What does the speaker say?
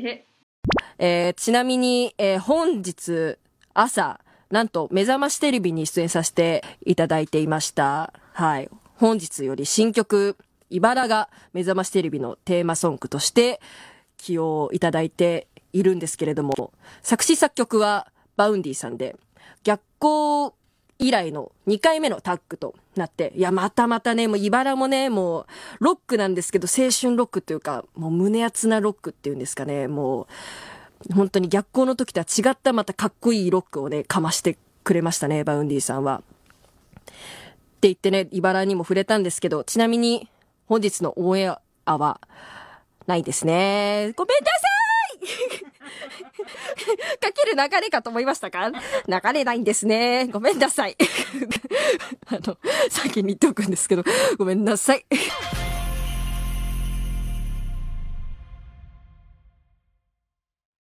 でへ。えーちなみに、えー本日朝、なんとめざましテレビに出演させていただいていました。はい。本日より新曲、いばらがめざましテレビのテーマソングとして起用いただいているんですけれども、作詞作曲は Vaundyさんで、逆光以来の2回目のタッグとなって、いや、またまたね、もう茨もね、もう、ロックなんですけど、青春ロックっていうか、もう胸熱なロックっていうんですかね、もう、本当に逆光の時とは違ったまたかっこいいロックをね、かましてくれましたね、 Vaundyさんは。って言ってね、茨にも触れたんですけど、ちなみに本日のオンエアはないですね。ごめんなさいかける流れかと思いましたか？流れないんですね。ごめんなさい。あの、先に言っておくんですけど、ごめんなさい。